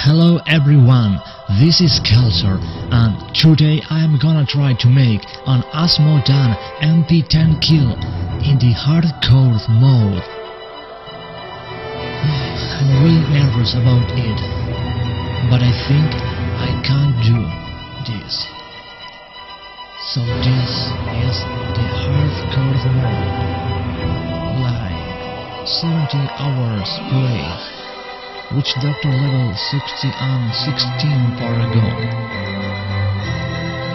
Hello everyone, this is Kelzar and today I am gonna try to make an Azmodan MP10 kill in the hardcore mode. I'm really nervous about it, but I think I can do this. So this is the hardcore mode, like 70 hours play witch Dr. level 60 and 16 far ago.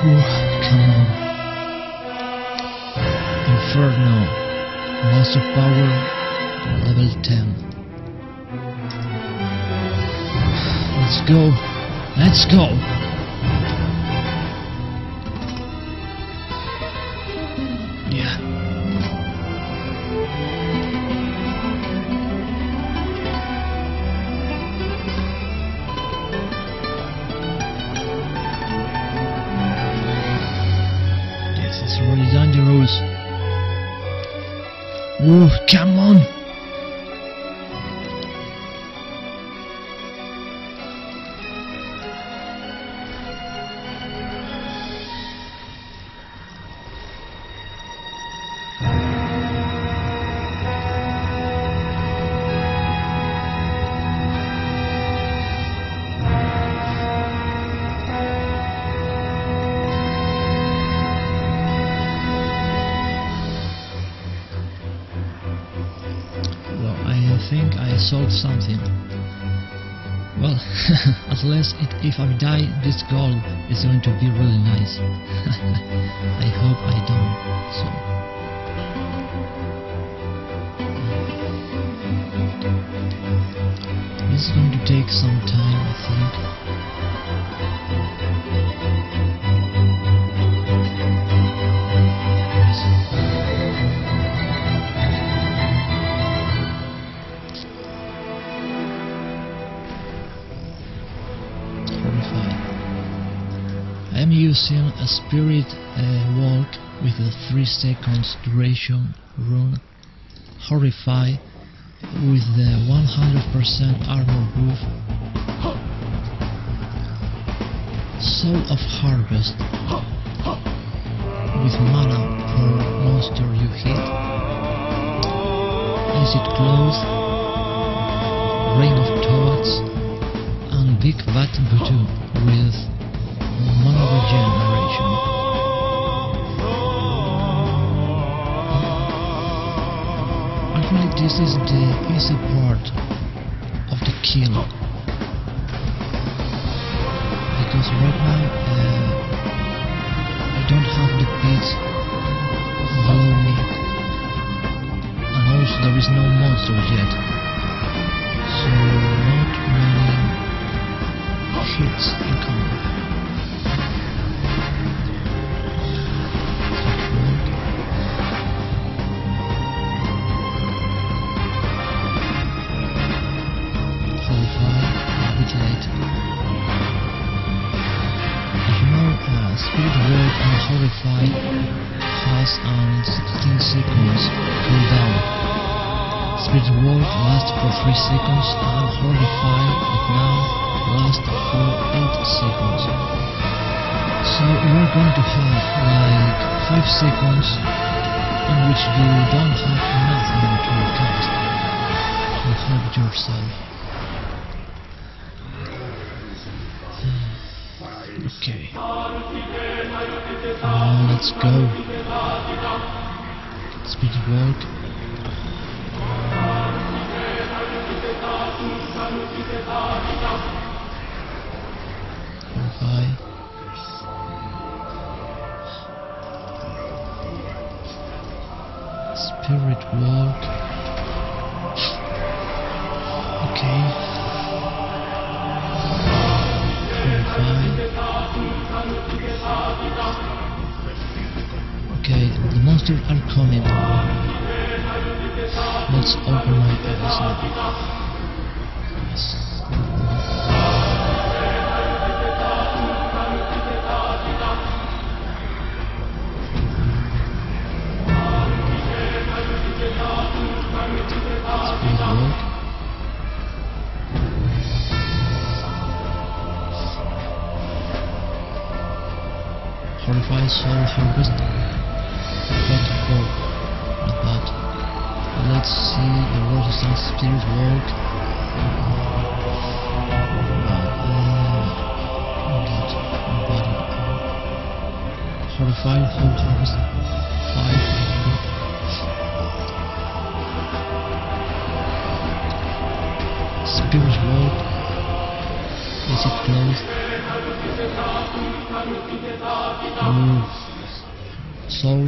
Ooh, come on. Inferno, Monster Power, level 10. Let's go, let's go! Solved something. Well, at least it, if I die, this goal is going to be really nice. I hope I don't. So. This is going to take some time, I think. Using a spirit uh, walk with a 3 seconds duration rune Horrify with the 100% armor buff. Soul of Harvest. With mana per monster you hit. Acid Cloud Rain of Toads. And Big Bad Voodoo with mana regeneration. Actually, this is the easy part of the kill. Because right now, uh, I don't have the pits below me. And also there is no monster yet. So going to have like 5 seconds in which you don't have nothing to cast to help yourself. Hmm. Okay. Now let's go. Speed walk. Five. Spirit walk. Okay. Okay, the monsters are coming. Let's open my eyes. Yes. fortified solution business. But go but let's see the world of Rosestand spirit work. Fortified home harvest 5 Move. Soul.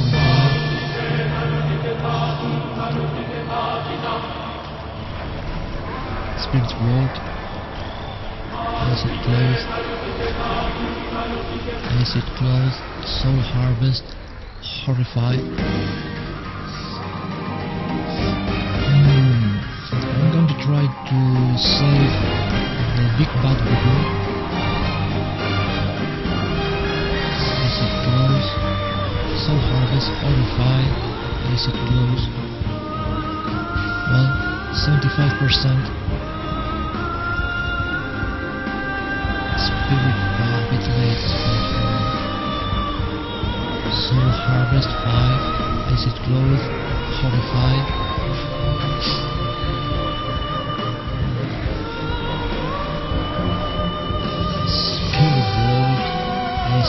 Horrify. Spirit world. Is it closed? Is it closed? Soul harvest. Horrify. Hmm. I'm going to try to save the big bad video. 45 it blues well 75 percent. Spirit bar bit rate soul harvest 5 basic glory 45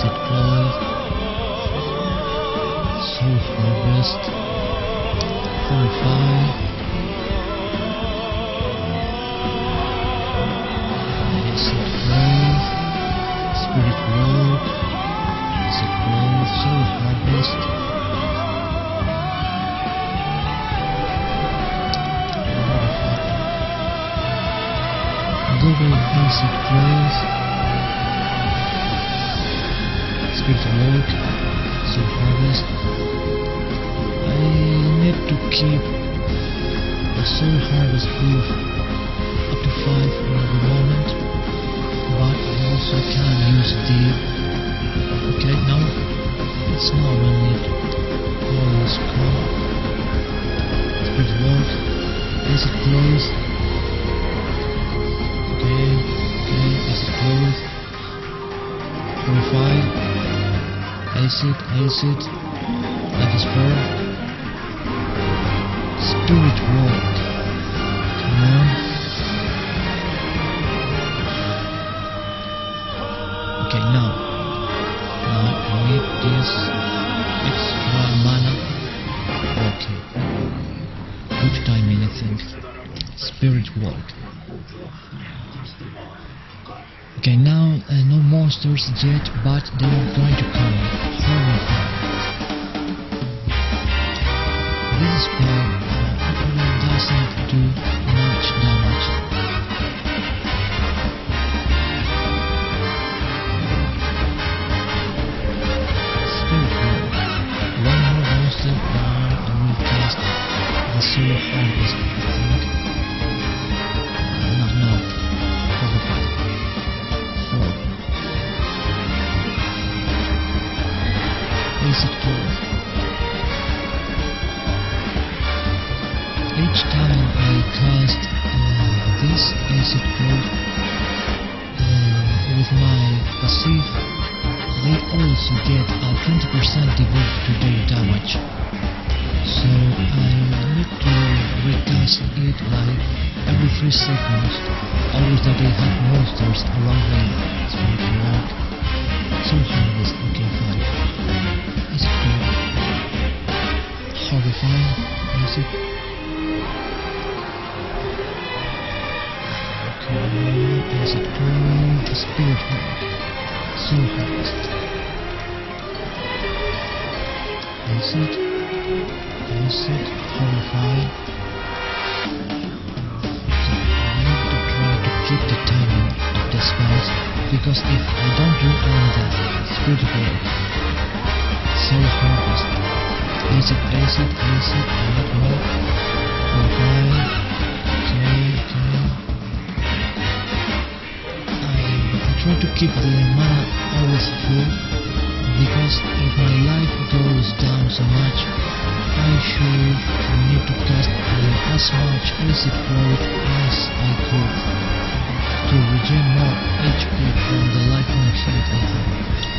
it glory Soul harvest. Is it closed? Spirit. Google it closed? Spirit world. Harvest proof up to 5 for the moment. But I also can use the okay now it's now I need always come spirit work. Is it closed okay okay is it closed purify acid acid life is four spirit work Good timing, I think. Spirit world. Okay, now uh, no monsters yet, but they are going to come. This spell doesn't do much damage. Closed? Each time I cast uh, this acid closed uh, with my passive they also get a 20% debuff to their damage. So I need to recast it like every 3 seconds, always that they have monsters around. Spirit Walk, Soul Harvest, Horrifying, is it? Okay, is it good? Spirit Walk. Soul Harvest. Acid, acid, horrify. So I need to try to keep the timing of the spells because if I don't do all that, spirit work, soul harvest, I try to keep the mana always full because if my life goes down so much, I should need to cast as much acid float as I could to regain more HP from the on hit I have.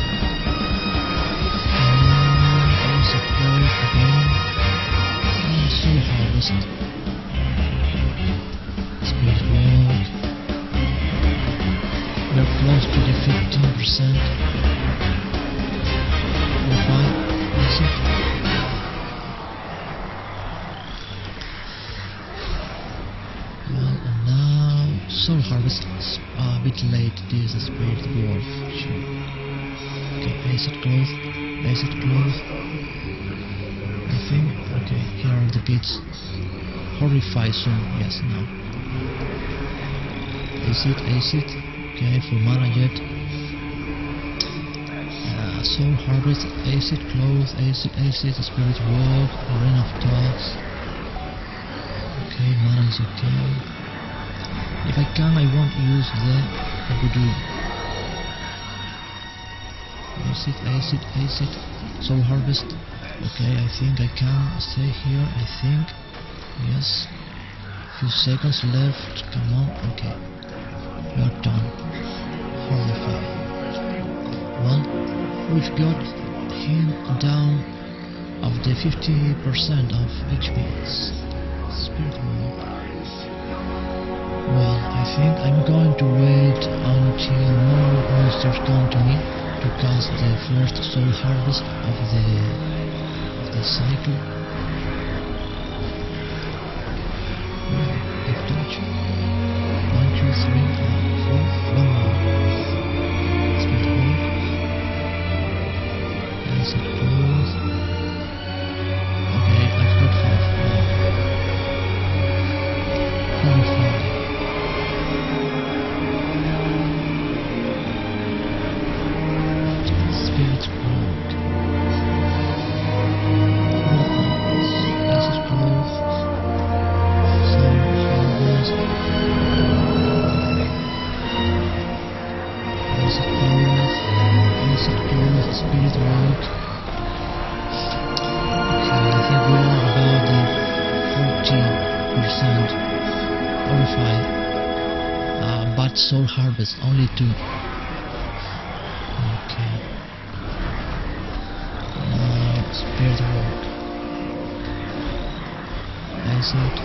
and harvest. Speed mode. We're close to the 15%. We're. That's it. Well, now soul harvest is a bit late. This is spirit dwarf. Sure. Okay, basic close. Basic close. The gates. Horrify soon. Yes, now. Acid, Acid. Okay, for mana jet. Uh, Soul Harvest, Acid Clothes, Acid, Acid, Spirit Walk, Rain of Toads. Okay, mana is okay. If I can, I won't use the Voodoo. Acid, Acid, Acid, Soul Harvest. Okay, I think I can stay here, I think. Yes. Few seconds left, come on, okay. Are done. Horrify. Well, we've got him down of the 50% of HP. Spirit Walk. Well, I think I'm going to wait until more monsters come to me to cast the first soul harvest of the the cycle. Well, I've touched one, two, three, four, one Now, Spirit Walk. Acid.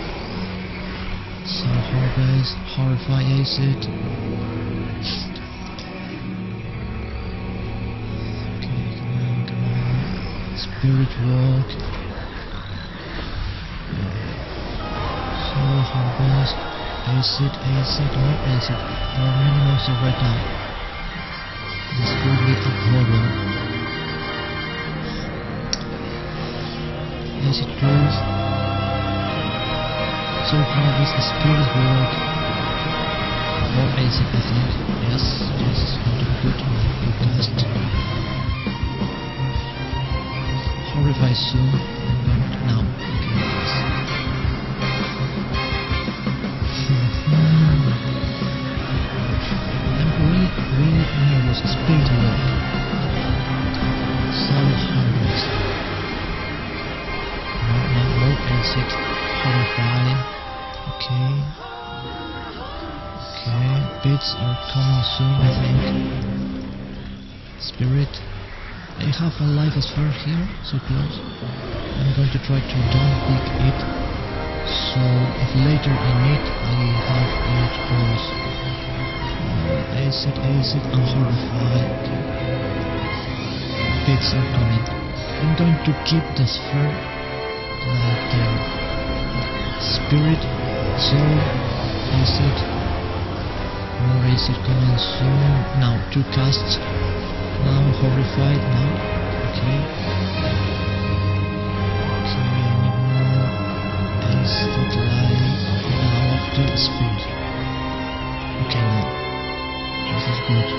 Soul Harvest, Horrify Acid. Okay, come on, come on. Spirit Walk. Soul Harvest. Acid, acid, more acid. There are many monsters right now. This could be a problem. Acid close. Soul Harvest, Spirit Walk. More acid, I. Yes, is to be good. Good cast. Horrify soon. Soon, I think. Spirit. I have a life sphere here, so close. I'm going to try to don't pick it, so if later I need, I have it close. Uh, acid, acid, horrify. Okay. Bits are coming. I'm going to keep the sphere like there. Spirit, soul, acid, more acid coming soon. Now two casts. Now horrified. Now okay. Now spirit. Okay, this is good.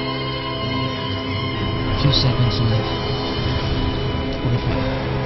Few seconds left. Horrified.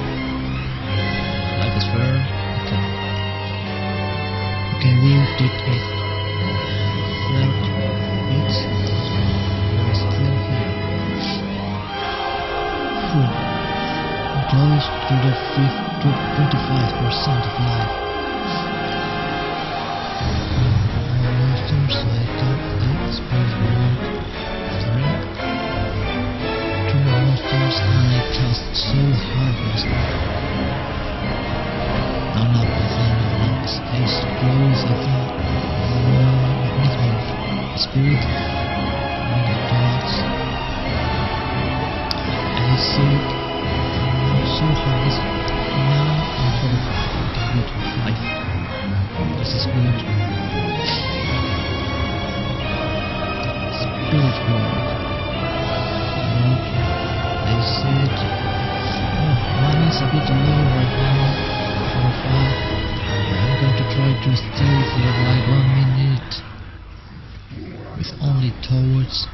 Towards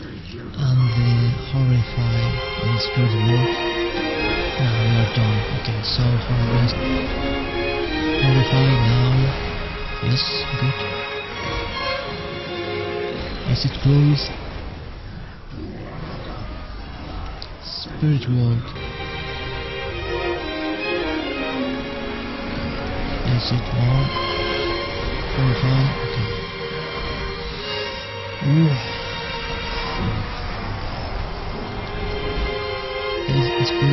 and the horrify and the spirit work. Now we are done. Okay, so harvest. Horrify now. Yes, good. Is it closed? Spirit work. Is it more? Horrify. Okay. Ooh. Uh,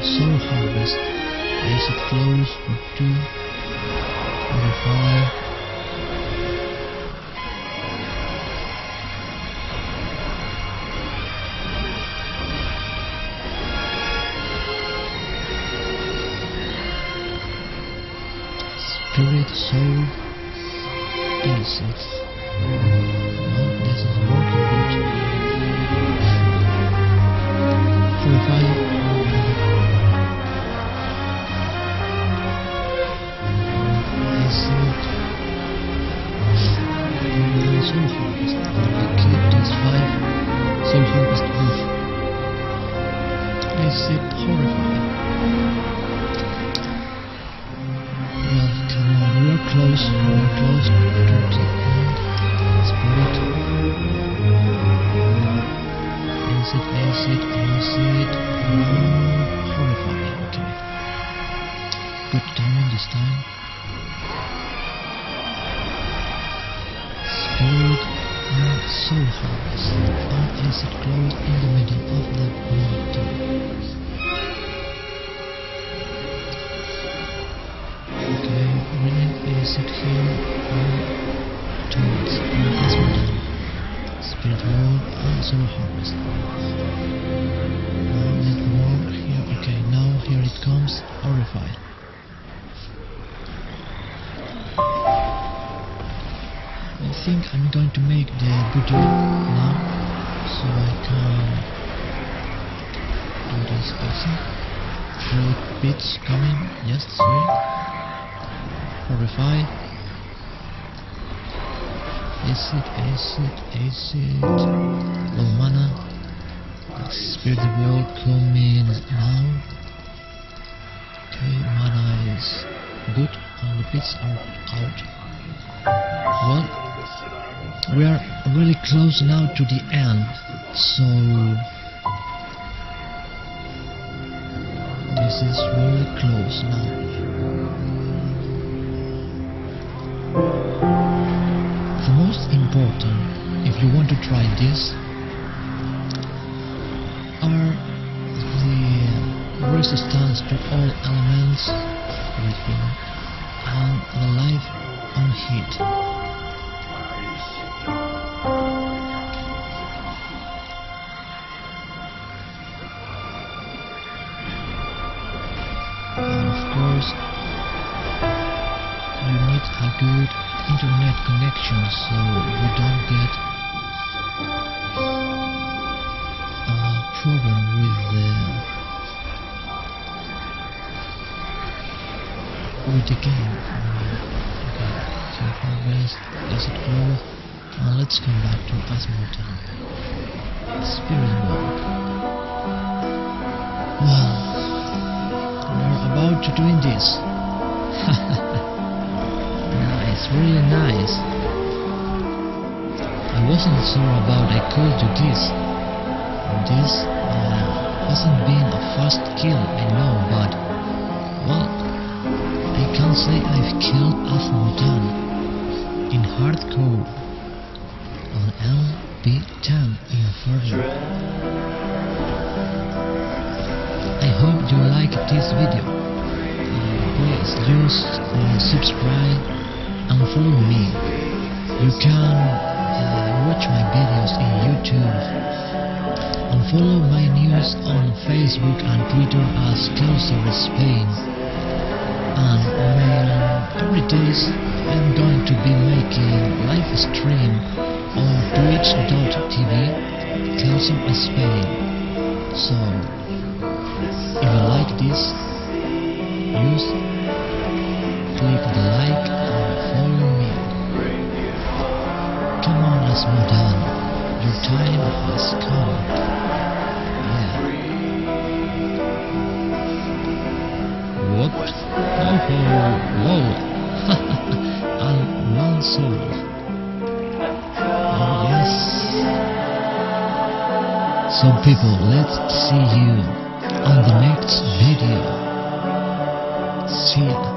soul harvest. Is it close for two? Horrify. Spirit, soul. No, this is working soul harvest proof. Is it horrifying? Well, come on, close, we're close the end. Spirit. Acid, acid, acid. Horrifying, okay. Good timing this time. Soul harvest. Found acid closed in the middle of the mountain. Okay, brilliant acid here towards Azmodan. Spirit world and soul harvest. Now more here. Okay, now here it comes. Horrify. Think I'm going to make the video now so I can do this also. Great bits coming. Yes, sorry. Horrify. Acid, acid, acid. Low mana. Spirit of World coming now. Okay, mana is good and the bits are out. Well, we are really close now to the end, so this is really close now. The most important, if you want to try this, are the resistance to all elements, and the life on heat. Good internet connection so you don't get a problem with the with the game. Uh, okay, so harvest, does it grow? Now uh, let's come back to Azmodan. Spirit world. Well, we're about to doing this. nice, really nice. I wasn't sure about I could do this. This uh, hasn't been a fast kill, I know, but well, I can't say I've killed Azmodan in hardcore on MP10 Inferno. I hope you like this video. Uh, please just uh, subscribe and follow me. You can uh, watch my videos in YouTube and follow my news on Facebook and Twitter as Kelzar Spain. And every days I'm going to be making live stream on twitch.tv Kelzar Spain. So if you like this, use more done. Your time has come. Yeah. What? Oh, whoa. I'm one soul. Oh, yes. So people, let's see you on the next video. See ya.